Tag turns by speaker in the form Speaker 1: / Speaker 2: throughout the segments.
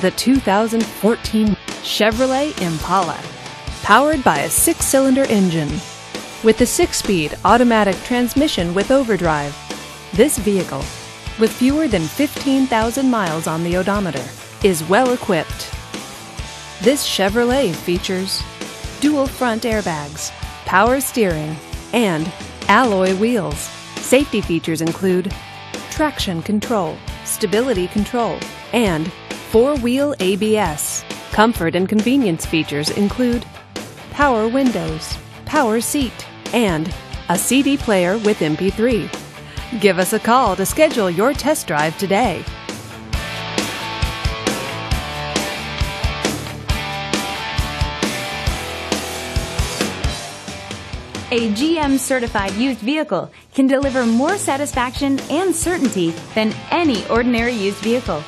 Speaker 1: The 2014 Chevrolet Impala, powered by a six cylinder engine. With a six speed automatic transmission with overdrive, this vehicle, with fewer than 15,000 miles on the odometer, is well equipped. This Chevrolet features dual front airbags, power steering, and alloy wheels. Safety features include traction control, stability control, and four wheel ABS. Comfort and convenience features include power windows, power seat, and a CD player with MP3. Give us a call to schedule your test drive today.
Speaker 2: A GM certified used vehicle can deliver more satisfaction and certainty than any ordinary used vehicle.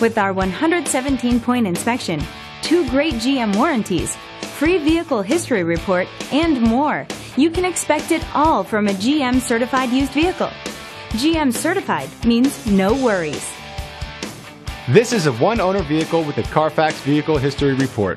Speaker 2: With our 117 point inspection, two great GM warranties, free vehicle history report, and more, you can expect it all from a GM certified used vehicle. GM certified means no worries.
Speaker 3: This is a one owner vehicle with a Carfax Vehicle History Report.